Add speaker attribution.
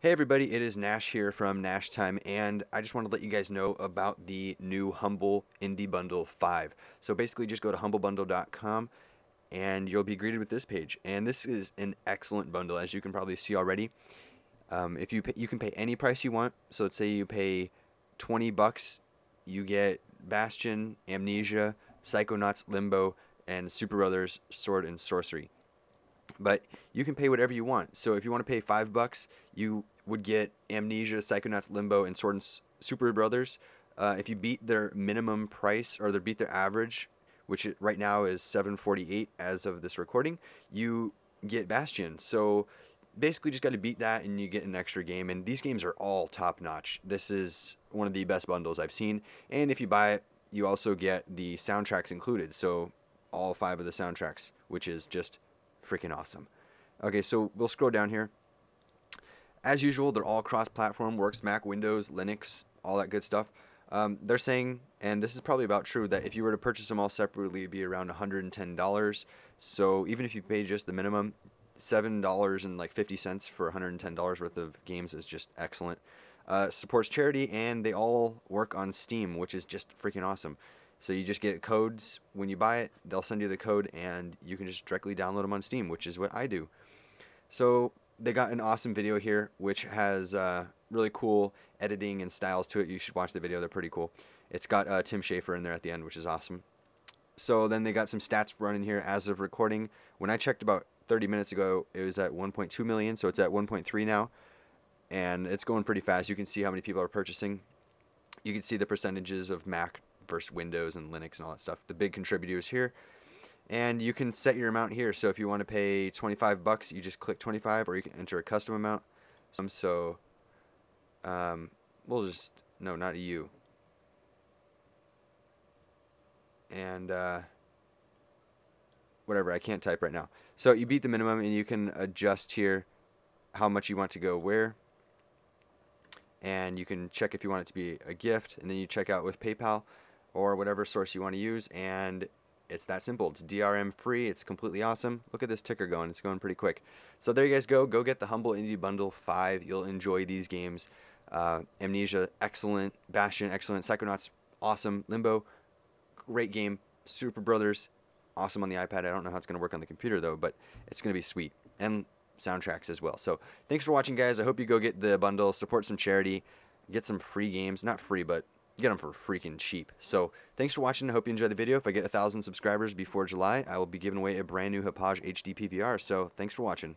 Speaker 1: Hey everybody, it is Gnash here from GnashTime, and I just want to let you guys know about the new Humble Indie Bundle 5. So basically, just go to humblebundle.com and you'll be greeted with this page. And this is an excellent bundle, as you can probably see already. Um, if you pay, you can pay any price you want. So let's say you pay 20 bucks, you get Bastion, Amnesia, Psychonauts, Limbo, and Super Brothers Sword and Sorcery but you can pay whatever you want. So if you want to pay five bucks, you would get Amnesia, Psychonauts, Limbo, and Sword and Super Brothers. Uh, if you beat their minimum price or they beat their average, which right now is 748 as of this recording, you get Bastion. So basically just got to beat that and you get an extra game and these games are all top notch. This is one of the best bundles I've seen and if you buy it, you also get the soundtracks included. So all five of the soundtracks, which is just freaking awesome. Okay, so we'll scroll down here. As usual, they're all cross-platform, works Mac, Windows, Linux, all that good stuff. Um, they're saying, and this is probably about true, that if you were to purchase them all separately, it'd be around $110. So even if you pay just the minimum, $7 and like 50 cents for $110 worth of games is just excellent. Uh, supports charity, and they all work on Steam, which is just freaking awesome. So you just get codes when you buy it. They'll send you the code, and you can just directly download them on Steam, which is what I do. So they got an awesome video here, which has uh, really cool editing and styles to it. You should watch the video; they're pretty cool. It's got uh, Tim Schafer in there at the end, which is awesome. So then they got some stats running here as of recording. When I checked about 30 minutes ago, it was at 1.2 million, so it's at 1.3 now, and it's going pretty fast. You can see how many people are purchasing. You can see the percentages of Mac versus Windows and Linux and all that stuff. The big contributors here. And you can set your amount here. So if you want to pay 25 bucks, you just click 25 or you can enter a custom amount. Um, so um, we'll just, no, not EU. And uh, whatever, I can't type right now. So you beat the minimum and you can adjust here how much you want to go where and you can check if you want it to be a gift and then you check out with PayPal or whatever source you want to use and it's that simple. It's DRM free. It's completely awesome. Look at this ticker going. It's going pretty quick. So there you guys go. Go get the Humble Indie Bundle 5. You'll enjoy these games. Uh, Amnesia, excellent. Bastion, excellent. Psychonauts, awesome. Limbo, great game. Super Brothers, awesome on the iPad. I don't know how it's going to work on the computer though, but it's going to be sweet. And soundtracks as well. So thanks for watching, guys. I hope you go get the bundle, support some charity, get some free games. Not free, but get them for freaking cheap. So thanks for watching. I hope you enjoyed the video. If I get a thousand subscribers before July, I will be giving away a brand new Hauppauge HD PVR. So thanks for watching.